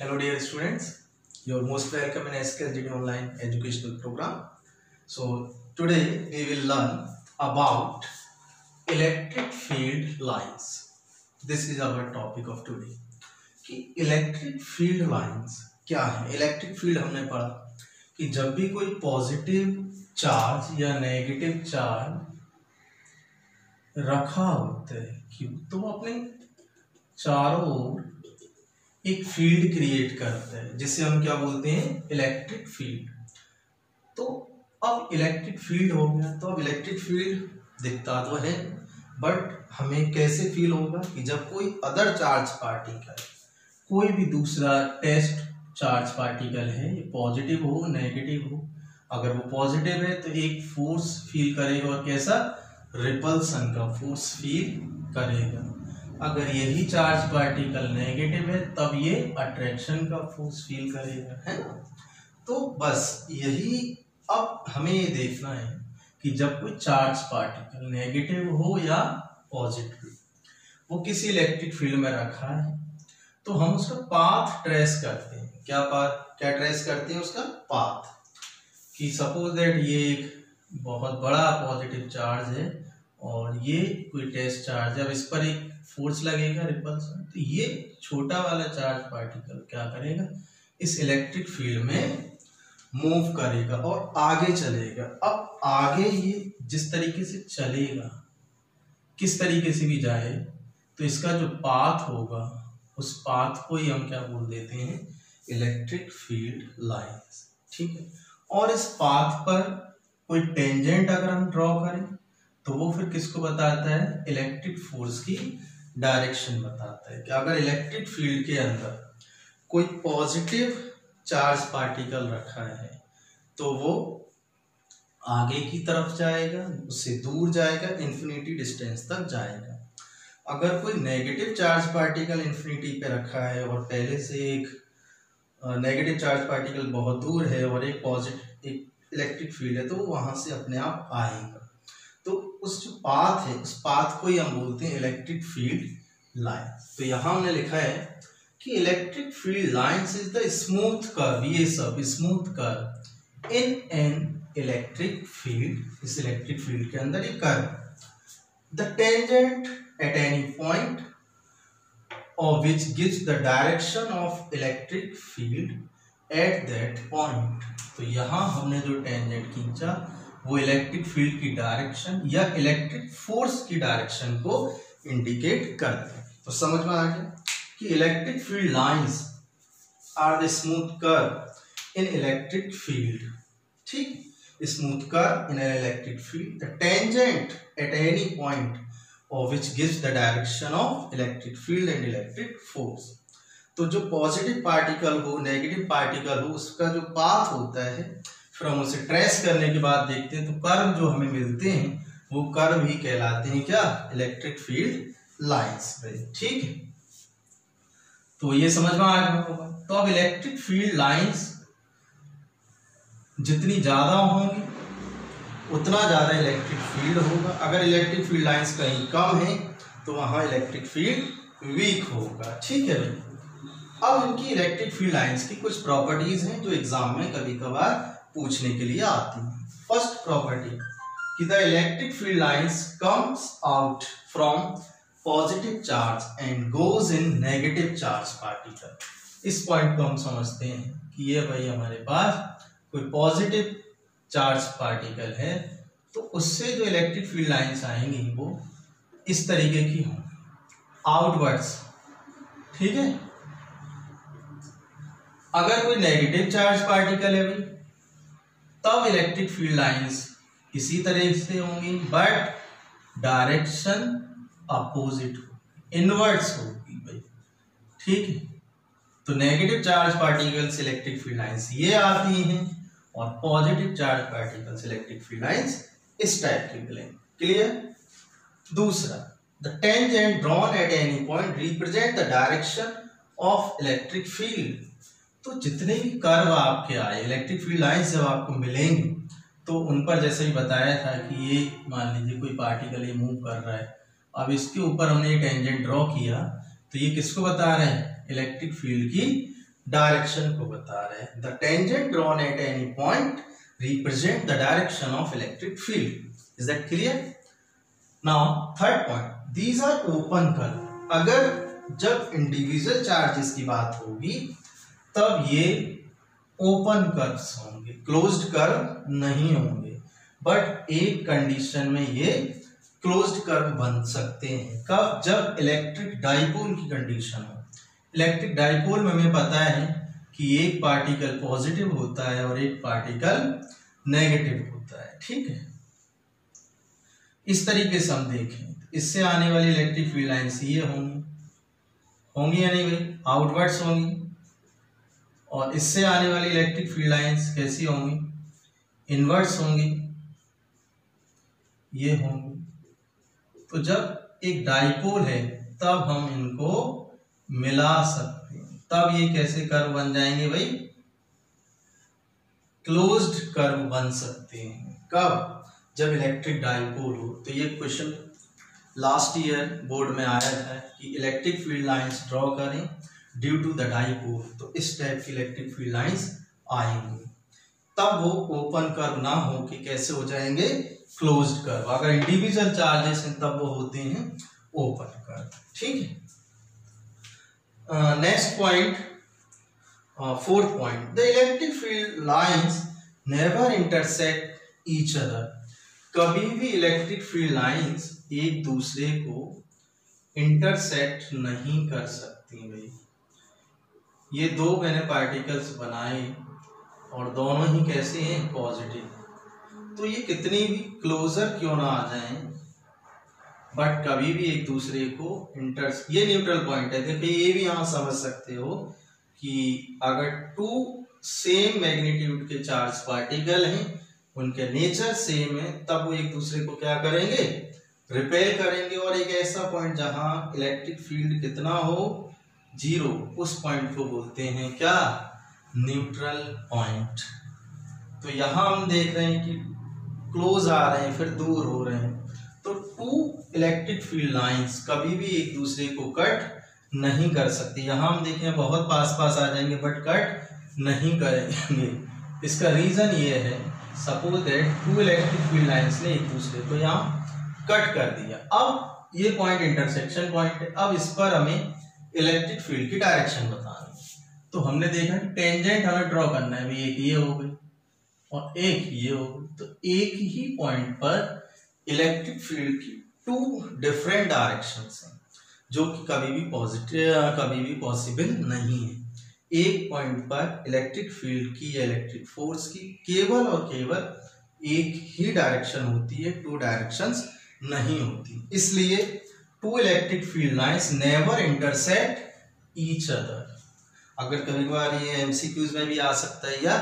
Hello dear students your most welcome in S canteen online educational program so today we will learn about electric field lines this is our topic of today कि electric field lines क्या है? Electric field हमने पढ़ा कि जब भी कोई positive charge या नेगेटिव चार्ज रखा होता है तो अपने चारों एक फ़ील्ड क्रिएट करता है, जिसे हम क्या बोलते हैं? Electric field. तो अब इलेक्ट्रिक फ़ील्ड हो गया तो अब इलेक्ट्रिक फ़ील्ड दिखता तो है, बट हमें कैसे फील होगा कि जब कोई अदर चार्ज पार्टिकल कोई भी दूसरा टेस्ट चार्ज पार्टिकल है, ये पॉजिटिव हो नेगेटिव हो, अगर वो पॉजिटिव है तो एक फोर्स फील करेगा और कैसा? रिपल्सन का फोर्स फील करेगा। अगर यही चार्ज पार्टिकल नेगेटिव है, तब ये अट्रैक्शन का फोर्स फील करेगा, है ना? तो बस यही अब हमें ये देखना है कि जब कोई चार्ज पार्टिकल नेगेटिव हो या पॉजिटिव वो किसी इलेक्ट्रिक फ़ील्ड में रखा है तो हम उसका पाथ ट्रेस करते हैं। क्या पाथ क्या ट्रेस करते हैं उसका? पाथ कि सपोज़ दैट ये एक बहुत बड़ा पॉजिटिव चार्ज है और ये कोई टेस्ट चार्ज है। अब इस पर एक फोर्स लगेगा रिपल्सन तो ये छोटा वाला चार्ज पार्टिकल क्या करेगा? इस इलेक्ट्रिक फ़ील्ड में मूव करेगा और आगे चलेगा। अब आगे ये जिस तरीके से चलेगा, किस तरीके से भी जाए तो इसका जो पाथ होगा, उस पाथ को ही हम क्या बोल देते हैं? इलेक्ट्रिक फ़ील्ड लाइंस ठीक है? और इस पाथ पर कोई टेंजेंट अगर हम ड्रॉ करें तो वो फिर किसको बताता है? इलेक्ट्रिक फोर्स की डायरेक्शन बताता है कि अगर इलेक्ट्रिक फ़ील्ड के अंदर कोई पॉजिटिव चार्ज पार्टिकल रखा है तो वो आगे की तरफ़ जाएगा, उससे दूर जाएगा इन्फिनिटी डिस्टेंस तक जाएगा। अगर कोई नेगेटिव चार्ज पार्टिकल इन्फिनिटी पे रखा है और पहले से एक नेगेटिव चार्ज पार्टिकल बहुत दूर है और एक पॉजिटिव एक इलेक्ट्रिक फ़ील्ड है तो वो वहाँ से अपने आप आएगा। उस जो पाथ है, उस पाथ को ही हम बोलते हैं इलेक्ट्रिक फ़ील्ड लाइन तो यहाँ हमने लिखा है कि electric field lines is the smooth curve ये सब smooth curve in an electric field इस इलेक्ट्रिक फ़ील्ड के अंदर एक curve the tangent at any point or which gives the direction of electric field at that point. तो यहाँ हमने जो टेंजेंट खींचा वो इलेक्ट्रिक फ़ील्ड की डायरेक्शन या इलेक्ट्रिक फोर्स की डायरेक्शन को इंडिकेट करते हैं। तो समझ में आ गया कि electric field lines are the smooth curve in electric field ठीक? Smooth curve in an electric field the tangent at any point or which gives the direction of electric field and electric force तो जो positive particle हो negative particle हो, उसका जो path होता है फिर हम उसे ट्रेस करने के बाद देखते हैं तो कर्व जो हमें मिलते हैं, वो कर्व ही कहलाते हैं क्या? इलेक्ट्रिक फ़ील्ड लाइंस ठीक है? तो ये समझ में आ गया तो अब इलेक्ट्रिक फ़ील्ड लाइंस जितनी ज़्यादा होंगी, उतना ज़्यादा इलेक्ट्रिक फ़ील्ड होगा। अगर इलेक्ट्रिक फ़ील्ड लाइंस कहीं कम है तो वहाँ इलेक्ट्रिक फ़ील्ड वीक होगा, ठीक है अब इनकी इलेक्ट्रिक फ़ील्ड लाइंस की कुछ प्रॉपर्टीज़ हैं जो एग्ज़ाम में कभी कभार पूछने के लिए आती है। फ़र्स्ट प्रॉपर्टी कि the electric field lines comes out from positive charge and goes in negative charge particle इस पॉइंट को हम समझते हैं कि ये भाई हमारे पास कोई पॉजिटिव चार्ज पार्टिकल है तो उससे जो इलेक्ट्रिक फ़ील्ड लाइंस आएँगी वो इस तरीके की हों आउटवर्ड्स ठीक है? अगर कोई नेगेटिव चार्ज पार्टिकल है भाई तब इलेक्ट्रिक फ़ील्ड लाइंस इसी तरह से होंगी बट डायरेक्शन अपोजिट हो इनवर्ट्स होगी भाई। ठीक है? तो negative charge particles electric field lines ये आती हैं और positive charge particles electric field lines इस टाइप की मिलेंगे। क्लियर दूसरा the tangent drawn at any point represent the direction of electric field तो जितने भी कर्व आपके आए इलेक्ट्रिक फ़ील्ड लाइंस जब आपको मिलेंगे तो उन पर जैसे ही बताया था कि ये मान लीजिए कोई पार्टिकल ये मूव कर रहा है, अब इसके ऊपर हमने ये टेंजेंट ड्रॉ किया तो ये किसको बता रहे हैं? इलेक्ट्रिक फ़ील्ड की डायरेक्शन को बता रहे हैं। The tangent drawn at any point represent the direction of electric field is that clear now third point these are open curve अगर जब इंडिविजुअल चार्जेस की बात होगी तब ये ओपन कर्व्स होंगे, क्लोज्ड कर्व नहीं होंगे। बट एक कंडीशन में ये क्लोज्ड कर्व बन सकते हैं। कब? जब इलेक्ट्रिक डाइपोल की कंडीशन हो। इलेक्ट्रिक डाइपोल में हमें पता है कि एक पार्टिकल पॉजिटिव होता है और एक पार्टिकल नेगेटिव होता है। ठीक है? इस तरीके से हम देखें। इससे आने वाली इलेक्ट्रिक फ़ील्ड लाइन्स ये होंगी। होंगी या नहीं? भाई आउटवर्ड्स होंगी। और इससे आने वाली इलेक्ट्रिक फ़ील्ड लाइन्स कैसी होंगी? इनवर्ट्स होंगी। ये होंगी। तो जब एक डाइपोल है, तब हम इनको मिला सकते हैं। तब ये कैसे कर्व बन जाएँगे भाई? क्लोज्ड कर्व बन सकते हैं। कब? जब इलेक्ट्रिक डाइपोल हो। तो ये क्वेश्चन लास्ट ईयर बोर्ड में आया था कि इलेक्ट्रिक फ़ील्ड लाइंस ड्रॉ करें। ड्यू टू द डाइपोल तो इस टाइप की इलेक्ट्रिक फ़ील्ड लाइंस आएँगी। तब वो ओपन कर्व ना हो कि कैसे हो जाएँगे? क्लोज्ड कर्व अगर इंडिविजुअल चार्जेस हैं, तब वो होते हैं ओपन कर्व ठीक है? Next point fourth point the electric field lines never intersect each other कभी भी इलेक्ट्रिक फ़ील्ड लाइंस एक दूसरे को इंटरसेक्ट नहीं कर सकती भाई ये दो मैंने पार्टिकल्स बनाए और दोनों ही कैसे हैं? पॉजिटिव तो ये कितनी भी क्लोजर क्यों ना आ जाए? बट कभी भी एक दूसरे को इंटर ये न्यूट्रल पॉइंट है। देखिए, ये भी यहाँ समझ सकते हो कि अगर टू सेम मैग्नीट्यूड के चार्ज पार्टिकल हैं, उनके नेचर सेम है, तब वो एक दूसरे को क्या करेंगे? रिपेल करेंगे। और एक ऐसा पॉइंट जहाँ इलेक्ट्रिक फ़ील्ड कितना हो ज़ीरो, उस पॉइंट को बोलते हैं क्या? न्यूट्रल पॉइंट तो यहाँ हम देख रहे हैं कि क्लोज आ रहे हैं, फिर दूर हो रहे हैं। तो टू इलेक्ट्रिक फ़ील्ड लाइंस कभी भी एक दूसरे को कट नहीं कर सकती। यहाँ हम देखें, बहुत पास पास आ जाएँगे बट कट नहीं करेंगे। इसका रीजन ये है suppose that two electric field lines ने एक दूसरे को यहाँ कट कर दिया। अब ये पॉइंट इंटरसेक्शन पॉइंट है। अब इस पर हमें इलेक्ट्रिक फ़ील्ड की डायरेक्शन बतानी तो हमने देखा कि टेंजेंट हमें ड्रॉ करना है एक ये हो गई और एक ये हो गई। तो एक ही पॉइंट पर इलेक्ट्रिक फ़ील्ड की टू डिफरेंट डायरेक्शन हैं, जो कि कभी भी पॉजिटिव कभी भी पॉसिबल नहीं है। एक पॉइंट पर इलेक्ट्रिक फ़ील्ड की या इलेक्ट्रिक फोर्स की केवल और केवल एक ही डायरेक्शन होती है टू डायरेक्शंस नहीं होती। इसलिए two electric field lines never intersect each other अगर कभी बार ये एमसीक्यूज में भी आ सकता है या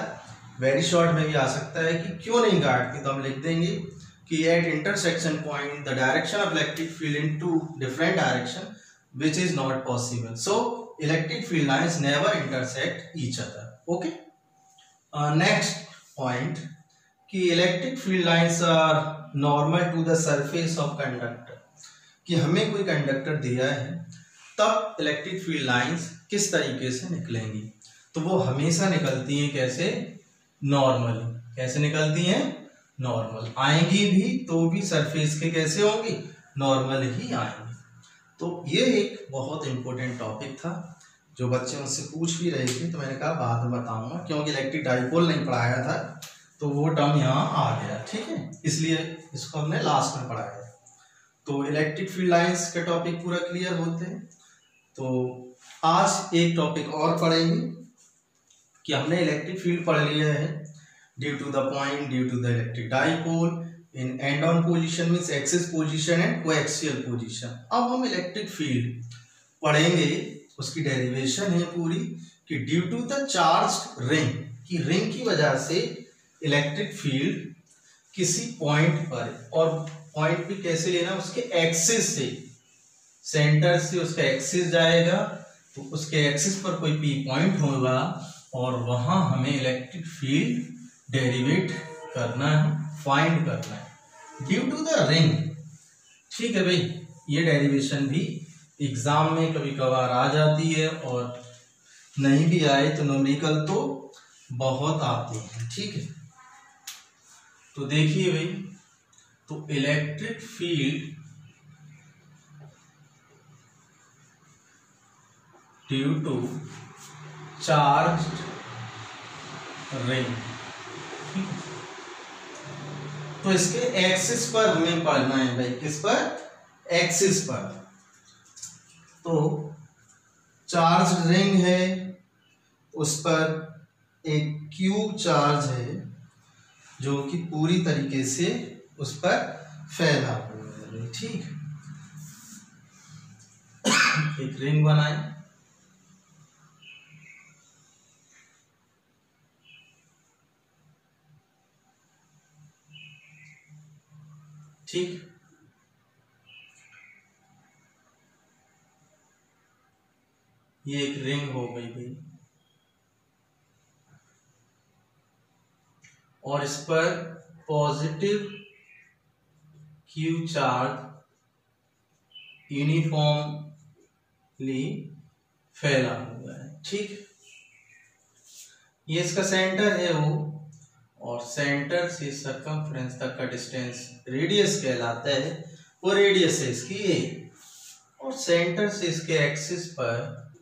वेरी शॉर्ट में भी आ सकता है कि क्यों नहीं काटती तो हम लिख देंगे कि at intersection point the direction of electric field in two different direction which is not possible so electric field lines never intersect each other okay next point कि electric field lines are normal to the surface of conductor कि हमें कोई conductor दिया है, तब electric field lines किस तरीके से निकलेंगी? तो वो हमेशा निकलती हैं कैसे? नॉर्मल कैसे निकलती हैं? नॉर्मल आएँगी भी तो भी सरफेस के कैसे होंगी? नॉर्मल ही आएँगी. तो ये एक बहुत इंपॉर्टेंट टॉपिक था, जो बच्चे मुझसे पूछ भी रहे थे तो मैंने कहा बाद में बताऊँगा, क्योंकि इलेक्ट्रिक डाइपोल नहीं पढ़ाया था तो वो टर्म यहाँ आ गया, ठीक है? इसलिए इसको हमने लास्ट में पढ़ाया तो इलेक्ट्रिक फ़ील्ड लाइंस का टॉपिक पूरा क्लियर होते हैं। तो आज एक टॉपिक और पढ़ेंगे कि हमने इलेक्ट्रिक फ़ील्ड पढ़ लिया है। Due to the point due to the electric dipole in end on position mean axis position and coaxial position अब हम इलेक्ट्रिक फ़ील्ड पढ़ेंगे, उसकी डेरिवेशन है पूरी, कि due to the charge ring की रिंग की वजह से इलेक्ट्रिक फ़ील्ड किसी पॉइंट पर और पॉइंट भी कैसे लेना उसके एक्सिस से। सेंटर से उसका एक्सिस जाएगा तो उसके एक्सिस पर कोई पी पॉइंट होगा और वहाँ हमें इलेक्ट्रिक फ़ील्ड डेरिवेट करना है फाइंड करना है। ड्यू टू द रिंग ठीक है भाई, ये डेरिवेशन भी एग्ज़ाम में कभी कभार आ जाती है और नहीं भी आए तो न्यूमेरिकल तो बहुत आते हैं, ठीक है। तो देखिए भाई तो electric field due to charge ring तो इसके एक्सिस पर हमें पढ़ना है भाई। किस पर? एक्सिस पर। तो चार्ज रिंग है, उस पर एक क्यूब चार्ज है, जो कि पूरी तरीके से उस पर फैला हुआ है। ठीक एक रिंग बनाए। ठीक। ये एक रिंग हो गई भाई और इस पर पॉजिटिव क्यू चार्ज यूनिफॉर्मली फैला हुआ है। ठीक? ये इसका सेंटर है वो, और सेंटर से सरकमफ्रेंस तक का डिस्टेंस रेडियस कहलाता है। वो रेडियस है इसकी ए और सेंटर से इसके एक्सिस पर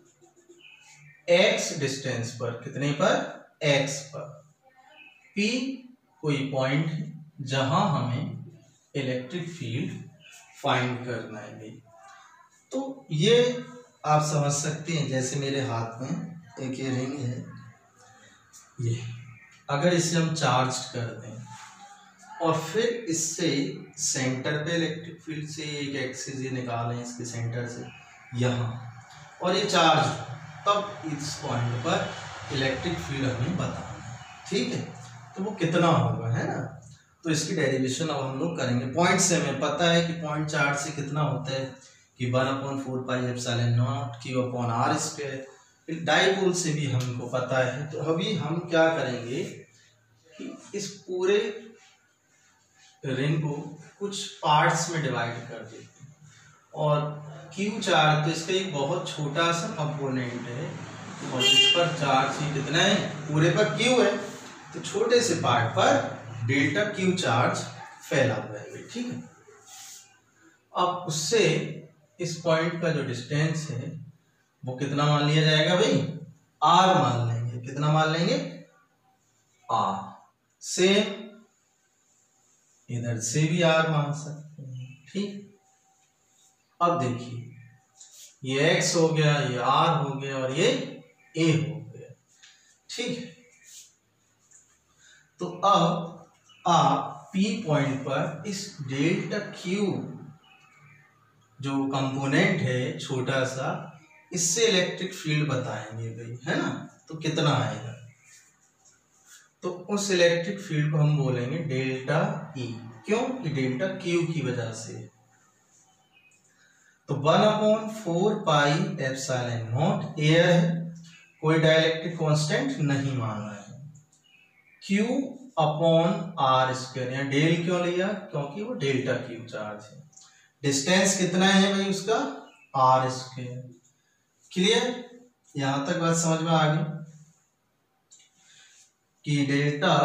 एक्स डिस्टेंस पर, कितने पर? एक्स पर। पी कोई पॉइंट है जहाँ हमें इलेक्ट्रिक फ़ील्ड फाइंड करना है भाई। तो ये आप समझ सकते हैं, जैसे मेरे हाथ में एक ये रिंग है। ये, अगर इसे हम चार्ज कर दें, और फिर इससे सेंटर पे इलेक्ट्रिक फ़ील्ड से एक एक्सिस ये निकालें इसके सेंटर से, यहाँ, और ये चार्ज तब इस पॉइंट पर इलेक्ट्रिक फ़ील्ड हमें बताना ठीक है? तो वो कितना होगा, है ना? तो इसकी डेरिवेशन अब हम लोग करेंगे। पॉइंट से हमें पता है कि पॉइंट चार्ज से कितना होता है? कि one upon four pi epsilon naught q upon r square dipole से भी हमको पता है। तो अभी हम क्या करेंगे कि इस पूरे रिंग को कुछ पार्ट्स में डिवाइड कर देते हैं। और क्यू चार्ज तो इसका एक बहुत छोटा सा कंपोनेंट है। और इस पर चार्ज ही कितना है? पूरे पर क्यू है। तो छोटे से पार्ट पर डेल्टा क्यू चार्ज फैला हुआ है, ठीक है? अब उससे इस पॉइंट का जो डिस्टेंस है, वो कितना मान लिया जाएगा भाई? आर मान लेंगे। कितना मान लेंगे? आर सेम इधर से भी आर मान सकते हैं, ठीक? अब देखिए, ये एक्स हो गया, ये आर हो गया और ये ए हो गया, ठीक है? तो अब आप पी पॉइंट पर इस डेल्टा क्यू जो कंपोनेंट है, छोटा सा, इससे इलेक्ट्रिक फ़ील्ड बताएँगे भाई, है ना? तो कितना आएगा? तो उस इलेक्ट्रिक फ़ील्ड को हम बोलेंगे डेल्टा ई e. क्यों? कि डेल्टा क्यू की वजह से। तो one upon four pi epsilon naught air है। कोई डायलैक्ट्रिक कांस्टेंट नहीं माना है। क्यू अपॉन आर स्क्वायर या डेल क्यों लिया? क्योंकि वो डेल्टा क्यू चार्ज है। डिस्टेंस कितना है भाई उसका? आर स्क्वायर क्लियर यहाँ तक बात समझ में आ गई? कि delta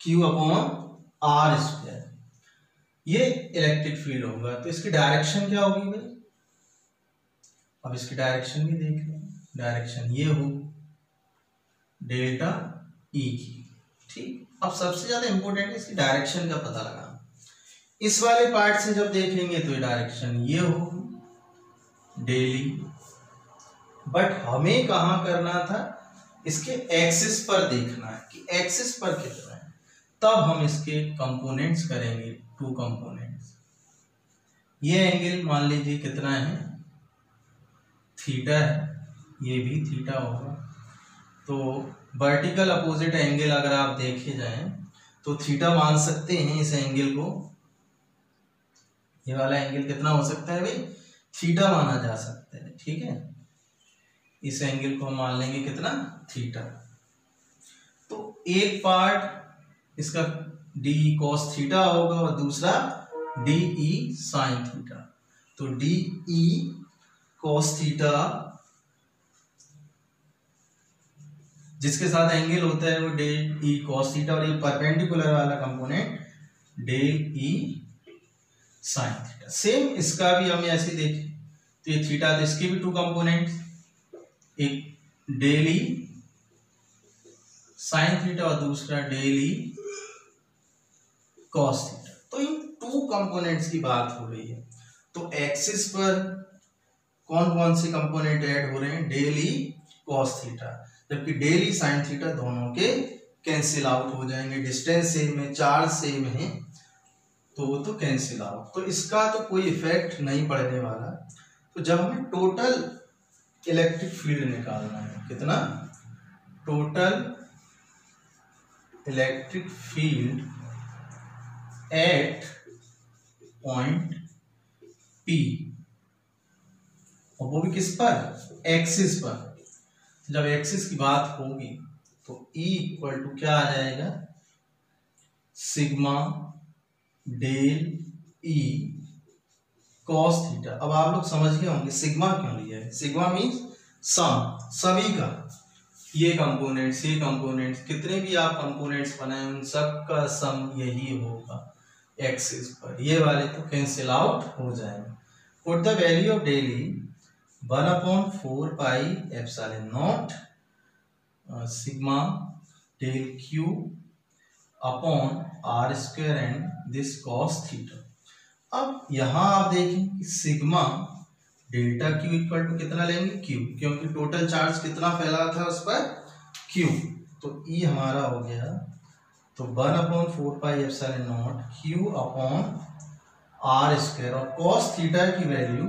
q upon r square ये इलेक्ट्रिक फ़ील्ड होगा। तो इसकी डायरेक्शन क्या होगी भाई? अब इसकी डायरेक्शन भी देख लें। डायरेक्शन ये हो। डेल्टा ई e की। ठीक? अब सबसे ज़्यादा इंपॉर्टेंट है इसकी डायरेक्शन का पता लगाना। इस वाले पार्ट से जब देखेंगे तो डायरेक्शन ये हो डेली बट हमें कहा करना था? इसके एक्सिस पर देखना है कि एक्सिस पर कितना है। तब हम इसके कंपोनेंट्स करेंगे टू कंपोनेंट्स ये एंगल मान लीजिए कितना है? थीटा है। ये भी थीटा होगा। तो वर्टिकल अपोजिट एंगल अगर आप देखे जाएँ तो थीटा मान सकते हैं इस एंगल को। ये वाला एंगल कितना हो सकता है भाई? थीटा माना जा सकता है, ठीक है? इस एंगल को हम मान लेंगे कितना? थीटा तो एक पार्ट इसका डी कॉस थीटा होगा और दूसरा डी ई साइन थीटा तो डी ई कॉस थीटा जिसके साथ एंगल होता है वो डेल ई कॉस थीटा और ये परपेंडिकुलर वाला component del E sine theta same इसका भी हम ऐसे देखें। तो ये थीटा तो इसके भी टू कंपोनेंट एक डेल ई साइन थीटा और दूसरा डेल ई कॉस थीटा तो इन टू कंपोनेंट्स की बात हो रही है। तो एक्सिस पर कौन कौन से कंपोनेंट ऐड हो रहे हैं? डेली कॉस थीटा जबकि डेली साइन थीटा दोनों के कैंसिल आउट हो जाएँगे। डिस्टेंस सेम है चार्ज सेम है तो वो तो कैंसिल आउट तो इसका तो कोई इफ़ेक्ट नहीं पड़ने वाला। तो जब हमें टोटल इलेक्ट्रिक फ़ील्ड निकालना है, कितना? Total electric field at point P और वो भी किस पर? एक्सिस पर। जब एक्सिस की बात होगी तो E इक्वल टू क्या आ जाएगा? Sigma del E cos theta अब आप लोग समझ गए होंगे, सिग्मा क्यों लिया है? सिग्मा मीन्स सम सभी का। ये कंपोनेंट्स ये कंपोनेंट्स कितने भी आप कंपोनेंट्स बनाए, उन सब का सम यही होगा एक्सिस पर। ये वाले तो कैंसिल आउट हो जाएँगे। Put the value of del E one upon four pi epsilon naught sigma del q upon r square and this cos theta. अब यहाँ आप देखें कि sigma delta q equal to कितना लेंगे? क्यू, क्योंकि टोटल चार्ज कितना फैला था उस पर? क्यू। तो ई हमारा हो गया तो one upon four pi epsilon naught q upon r square और कॉस थीटा की वैल्यू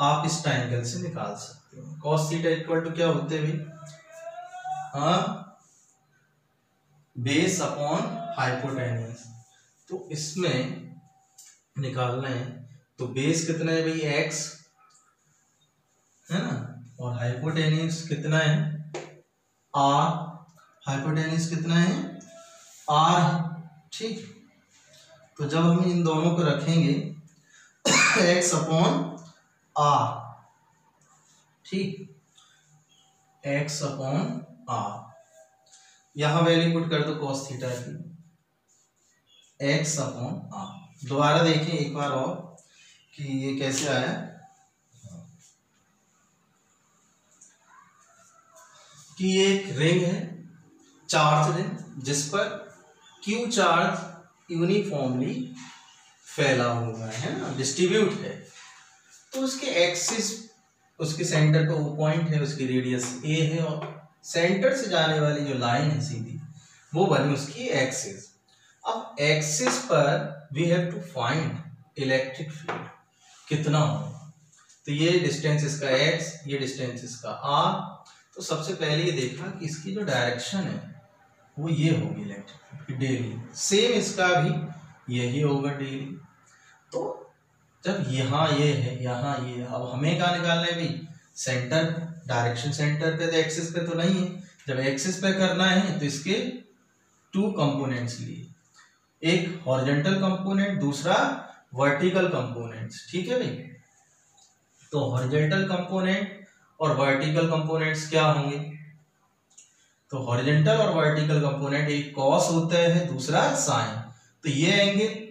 आप इस ट्राइंगल से निकाल सकते हो। कॉस थीटा इक्वल टू क्या होते हैं हाँ? बेस अपॉन हाइपोटेनियस तो इसमें निकालना है तो बेस कितना है भाई? एक्स है ना? और हाइपोटेनियस कितना है? आर हाइपोटेनियस कितना है? आर ठीक। तो जब हम इन दोनों को रखेंगे एक्स अपॉन आर ठीक। एक्स अपॉन आर यहाँ वैल्यू पुट कर दो कॉस थीटा की। एक्स अपॉन आर दोबारा देखें एक बार और कि ये कैसे आया। कि ये एक रिंग है चार्ज रिंग जिस पर क्यू चार्ज यूनिफॉर्मली फैला हुआ है ना? डिस्ट्रीब्यूट है। तो उसके एक्सिस उसके सेंटर पे वो पॉइंट है, उसकी रेडियस ए है और सेंटर से जाने वाली जो लाइन है सीधी, वो बनी उसकी एक्सिस अब एक्सिस पर we have to find electric field कितना हो? तो ये डिस्टेंस इसका एक्स ये डिस्टेंस इसका आर तो सबसे पहले ये देखा कि इसकी जो डायरेक्शन है, वो ये होगी इलेक्ट्रिक डेली सेम इसका भी यही होगा डेली तो जब यहाँ ये है, यहाँ ये अब हमें क्या निकालना है भाई? सेंटर डायरेक्शन सेंटर पे तो एक्सिस पे तो नहीं है। जब एक्सिस पे करना है तो इसके टू कंपोनेंट्स लिए। एक हॉरिजेंटल कंपोनेंट दूसरा वर्टिकल कंपोनेंट्स ठीक है भाई? तो हॉरिजेंटल कंपोनेंट और वर्टिकल कंपोनेंट्स क्या होंगे? तो हॉरिजेंटल और वर्टिकल कंपोनेंट एक कॉस होता है, दूसरा साइन तो ये एंगल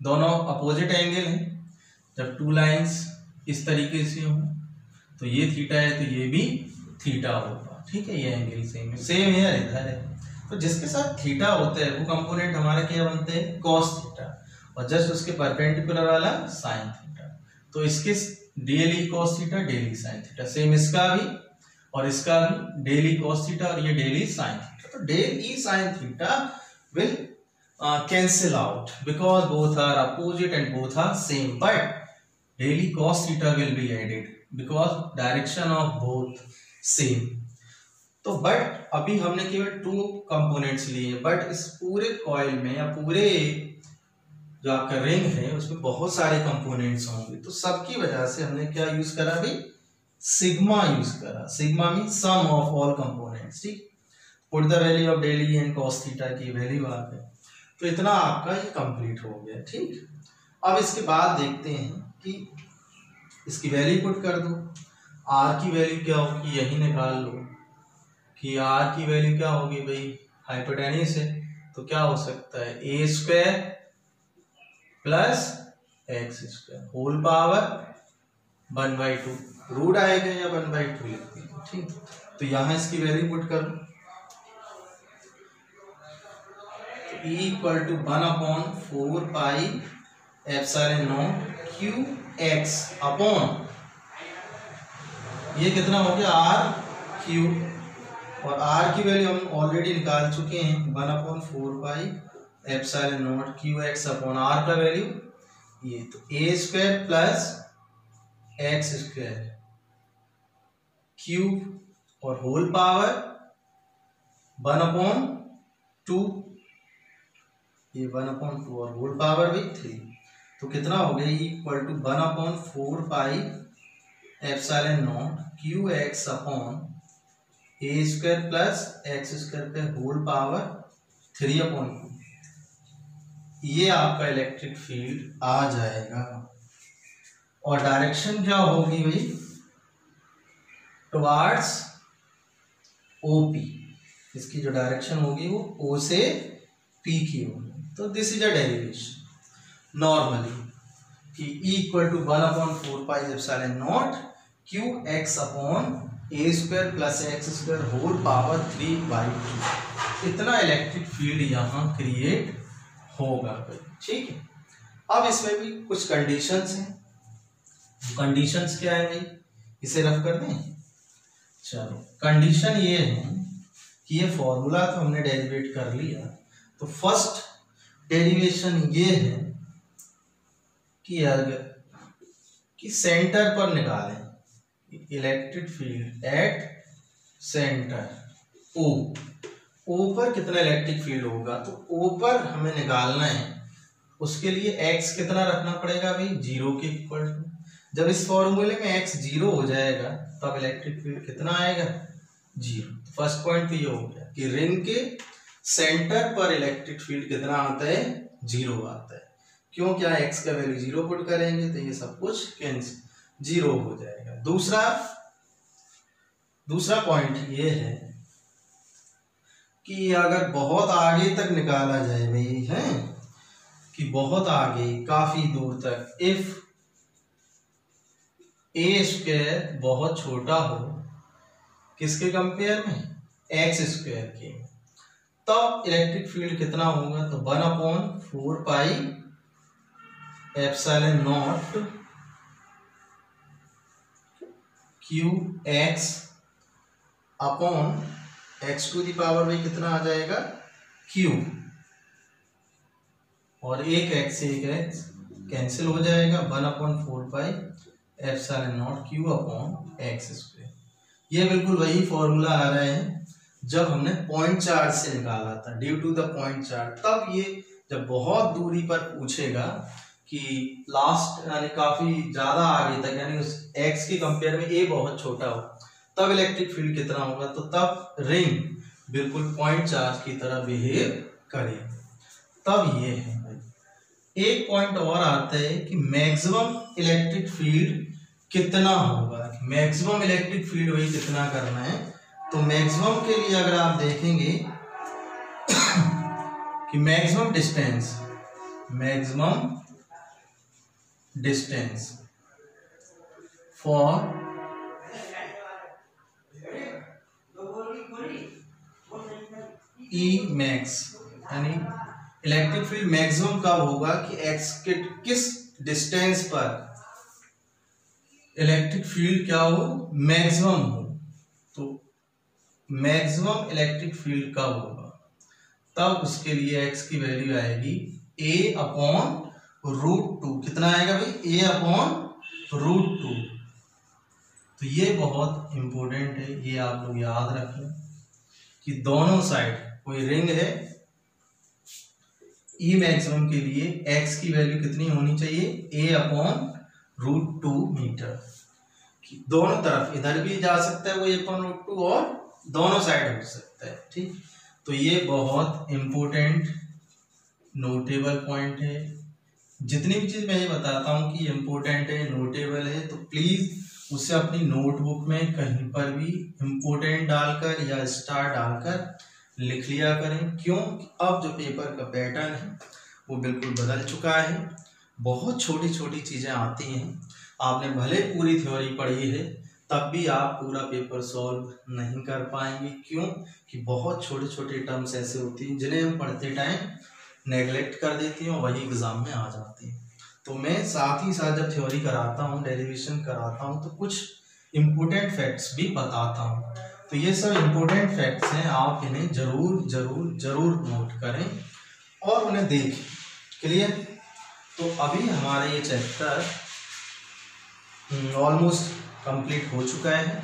दोनों अपोजिट एंगल हैं। जब टू लाइंस इस तरीके से हो तो ये थीटा है तो ये भी थीटा होगा। ठीक है, ये एंगल सेम है। सेम है इधर है। तो जिसके साथ थीटा होता है, वो कंपोनेंट हमारा क्या बनते हैं? कॉस थीटा और जस्ट उसके परपेंडिकुलर वाला साइन थीटा तो इसके del E cos theta del E sine theta same इसका भी, और इसका भी डेली कॉस थीटा और ये डेली साइन थीटा तो daily sine theta will cancel out because both are opposite and both are same but daily cos theta will be added because direction of both same. तो but अभी हमने केवल to components लिए but इस पूरे coil में या पूरे जो आपका रिंग है, उसमें बहुत सारे कंपोनेंट्स होंगे। तो सबकी वजह से हमने क्या यूज़ करा अभी? सिग्मा यूज़ करा। Sigma mean sum of all components ठीक? Put the value of daily and cos theta की वैल्यू आ गई तो इतना आपका ये कंप्लीट हो गया, ठीक? अब इसके बाद देखते हैं कि इसकी वैल्यू पुट कर दो। आर की वैल्यू क्या होगी, यही निकाल लो कि आर की वैल्यू क्या होगी भाई? हाइपोटेनियस है तो क्या हो सकता है? A square plus x square whole power one by two root आएगा या वन बाई टू लिखते हैं ठीक? तो यहाँ इसकी वैल्यू पुट कर E equal to one upon four pi epsilon not q x upon ये कितना हो गया? आर क्यू और आर की वैल्यू हम ऑलरेडी निकाल चुके हैं. One upon four pi epsilon not q x upon r का वैल्यू ये तो a square plus x square cube और whole power one upon two ये वन अपॉन टू और होल पावर भी थ्री तो कितना हो गया? Equal to one upon four pi epsilon not q x upon a square plus x square पे whole power three upon two ये आपका इलेक्ट्रिक फ़ील्ड आ जाएगा। और डायरेक्शन क्या होगी भाई? टुवार्ड्स ओपी इसकी जो डायरेक्शन होगी वो ओ से पी की होगी। तो this is a derivation normally कि e equal to one upon four pi epsilon not q x upon a square plus x square whole power three by two इतना इलेक्ट्रिक फ़ील्ड यहाँ create होगा ठीक है? अब इसमें भी कुछ कंडीशंस हैं। कंडीशंस क्या है भाई? इसे रफ कर दें? चलो कंडीशन ये है कि ये फॉर्मूला तो हमने डेरिवेट कर लिया। तो फ़र्स्ट डेरिवेशन ये है कि अगर कि सेंटर पर निकालें, electric field at centre O O पर कितना इलेक्ट्रिक फ़ील्ड होगा? तो ओ पर हमें निकालना है। उसके लिए एक्स कितना रखना पड़ेगा भाई? ज़ीरो के इक्वल टू जब इस फॉर्मूले में एक्स ज़ीरो हो जाएगा, तब इलेक्ट्रिक फ़ील्ड कितना आएगा? ज़ीरो। फ़र्स्ट पॉइंट तो ये हो गया कि रिंग के सेंटर पर इलेक्ट्रिक फ़ील्ड कितना आता है? ज़ीरो आता है। क्यों? क्या एक्स का वैल्यू ज़ीरो पुट करेंगे तो ये सब कुछ कैंसिल ज़ीरो हो जाएगा। दूसरा दूसरा पॉइंट ये है कि अगर बहुत आगे तक निकाला जाए भाई है कि बहुत आगे, काफ़ी दूर तक इफ़ ए स्क्वेयर बहुत छोटा हो, किसके कंपेयर में? एक्स स्क्वेयर के। तब इलेक्ट्रिक फ़ील्ड कितना होगा? तो one upon four pi epsilon not q x upon x to the power में कितना आ जाएगा? क्यू और एक एक्स से एक एक्स कैंसिल हो जाएगा। One upon four pi epsilon not q upon x square ये बिल्कुल वही फॉर्मूला आ रहा है। जब हमने पॉइंट चार्ज से निकाला था due to the point charge तब ये जब बहुत दूरी पर पूछेगा कि लास्ट यानी काफ़ी ज़्यादा आगे तक, यानी उस एक्स के कंपेयर में ए बहुत छोटा हो, तब इलेक्ट्रिक फ़ील्ड कितना होगा? तो तब रिंग बिल्कुल पॉइंट चार्ज की तरह बिहेव करे। तब ये है भाई। एक पॉइंट और आता है कि मैक्सिमम इलेक्ट्रिक फ़ील्ड कितना होगा? मैक्सिमम इलेक्ट्रिक फ़ील्ड वही कितना करना है? तो मैक्सिमम के लिए अगर आप देखेंगे कि maximum distance maximum distance for E max यानी इलेक्ट्रिक फ़ील्ड मैक्सिमम कब होगा कि एक्स के किस डिस्टेंस पर इलेक्ट्रिक फ़ील्ड क्या हो? मैक्सिमम हो। मैक्सिमम इलेक्ट्रिक फ़ील्ड कब होगा। तब उसके लिए एक्स की वैल्यू आएगी ए अपॉन रूट टू। कितना आएगा भाई? A upon root two. तो ये बहुत इंपॉर्टेंट है, ये आप लोग याद रखें कि दोनों साइड कोई रिंग है ई e मैक्सिमम के लिए एक्स की वैल्यू कितनी होनी चाहिए? A upon root two metre. दोनों तरफ़ इधर भी जा सकता है वो ए अपॉन रूट टू और दोनों साइड हो सकता है, ठीक? तो ये बहुत इम्पोर्टेंट नोटेबल पॉइंट है। जितनी भी चीज़ मैं ये बताता हूँ कि इम्पोर्टेंट है नोटेबल है तो प्लीज़ उसे अपनी नोटबुक में कहीं पर भी इम्पोर्टेंट डालकर या स्टार डालकर लिख लिया करें। क्यों? अब जो पेपर का पैटर्न है, वो बिल्कुल बदल चुका है। बहुत छोटी छोटी चीज़ें आती हैं। आपने भले पूरी थ्योरी पढ़ी है तब भी आप पूरा पेपर सॉल्व नहीं कर पाएँगे। क्यों? कि बहुत छोटे छोटे टर्म्स ऐसे होती हैं जिन्हें हम पढ़ते टाइम नेगलेक्ट कर देती हैं और वही एग्ज़ाम में आ जाती हैं। तो मैं साथ ही साथ जब थ्योरी कराता हूँ डेरिवेशन कराता हूँ तो कुछ इम्पोर्टेंट फैक्ट्स भी बताता हूँ। तो ये सब इम्पोर्टेंट फैक्ट्स हैं, आप इन्हें ज़रूर ज़रूर ज़रूर नोट करें और उन्हें देखें। क्लियर तो अभी हमारा ये चैप्टर ऑलमोस्ट कंप्लीट हो चुका है।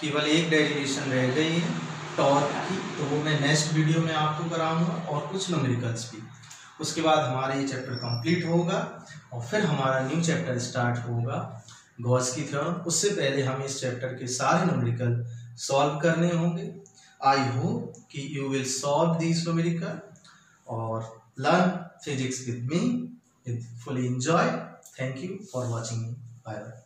केवल एक डेरिवेशन रह गई है। टॉर्क की तो वो मैं नेक्स्ट वीडियो में आपको कराऊँगा और कुछ नोमेरिकल्स भी। उसके बाद हमारा ये चैप्टर कंप्लीट होगा और फिर हमारा न्यू चैप्टर स्टार्ट होगा। गॉस की थ्योरम उससे पहले हमें इस चैप्टर के सारे नोमेरिकल सॉल्व करने होंगे। आई होप कि you will solve this numerical और learn physics with me with fully enjoy thank you for watching bye bye